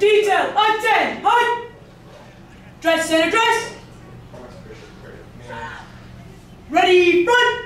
Detail, 10, hut! Dress, center, dress! Ready, front!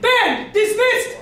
Ben, dismissed!